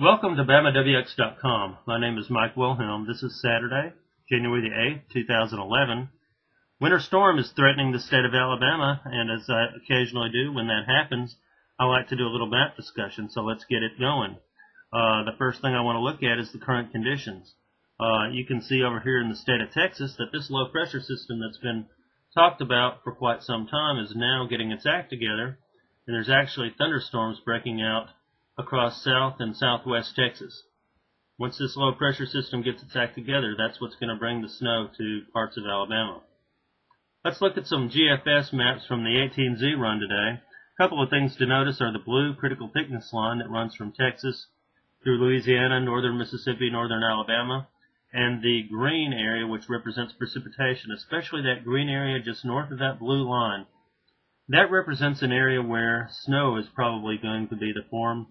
Welcome to BamaWX.com. My name is Mike Wilhelm. This is Saturday, January the 8th, 2011. Winter storm is threatening the state of Alabama, and as I occasionally do when that happens, I like to do a little map discussion, so let's get it going. Uh, the first thing I want to look at is the current conditions. Uh, you can see over here in the state of Texas that this low pressure system that's been talked about for quite some time is now getting its act together, and there's actually thunderstorms breaking out across south and southwest Texas. Once this low pressure system gets its act together, that's what's going to bring the snow to parts of Alabama. Let's look at some GFS maps from the 18Z run today. A couple of things to notice are the blue critical thickness line that runs from Texas through Louisiana, northern Mississippi, northern Alabama, and the green area which represents precipitation, especially that green area just north of that blue line. That represents an area where snow is probably going to be the form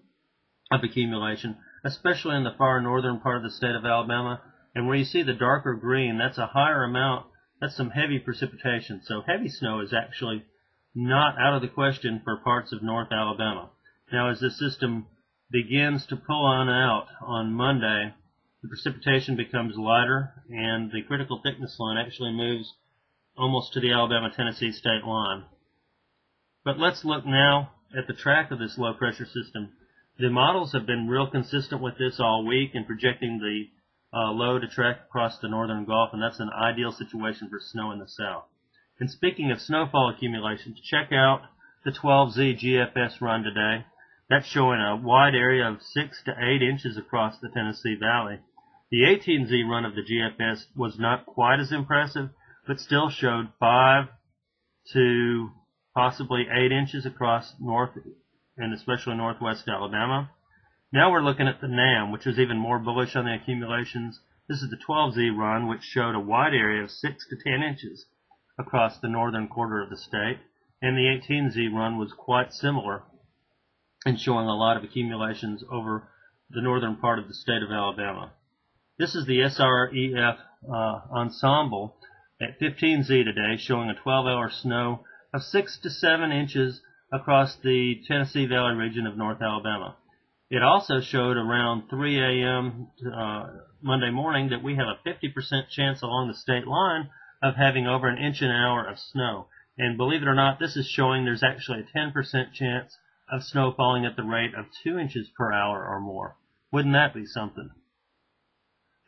of accumulation, especially in the far northern part of the state of Alabama. And where you see the darker green, that's a higher amount, that's some heavy precipitation. So heavy snow is actually not out of the question for parts of North Alabama. Now as this system begins to pull on out on Monday, the precipitation becomes lighter and the critical thickness line actually moves almost to the Alabama-Tennessee state line. But let's look now at the track of this low pressure system. The models have been real consistent with this all week in projecting the uh, low to track across the northern Gulf, and that's an ideal situation for snow in the south. And speaking of snowfall accumulations, check out the 12Z GFS run today. That's showing a wide area of 6 to 8 inches across the Tennessee Valley. The 18Z run of the GFS was not quite as impressive, but still showed 5 to possibly 8 inches across north and especially northwest Alabama. Now we're looking at the NAM, which is even more bullish on the accumulations. This is the 12Z run, which showed a wide area of 6 to 10 inches across the northern quarter of the state. And the 18Z run was quite similar in showing a lot of accumulations over the northern part of the state of Alabama. This is the SREF uh, ensemble at 15Z today, showing a 12-hour snow of 6 to 7 inches across the Tennessee Valley region of North Alabama. It also showed around 3 a.m. Uh, Monday morning that we have a 50% chance along the state line of having over an inch an hour of snow. And believe it or not, this is showing there's actually a 10% chance of snow falling at the rate of 2 inches per hour or more. Wouldn't that be something?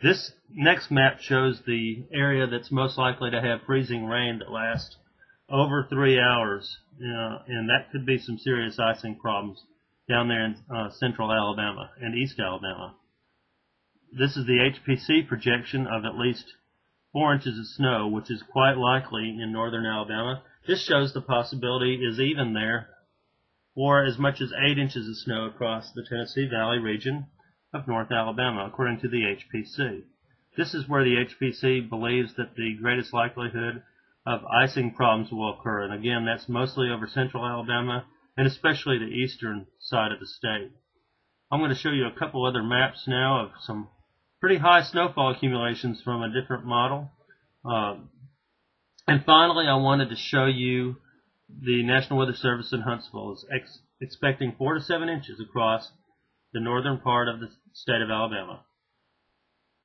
This next map shows the area that's most likely to have freezing rain that lasts over three hours, uh, and that could be some serious icing problems down there in uh, central Alabama and east Alabama. This is the HPC projection of at least four inches of snow, which is quite likely in northern Alabama. This shows the possibility is even there or as much as eight inches of snow across the Tennessee Valley region of North Alabama, according to the HPC. This is where the HPC believes that the greatest likelihood of icing problems will occur. And again, that's mostly over central Alabama and especially the eastern side of the state. I'm going to show you a couple other maps now of some pretty high snowfall accumulations from a different model. Uh, and finally, I wanted to show you the National Weather Service in Huntsville is ex- expecting four to seven inches across the northern part of the state of Alabama.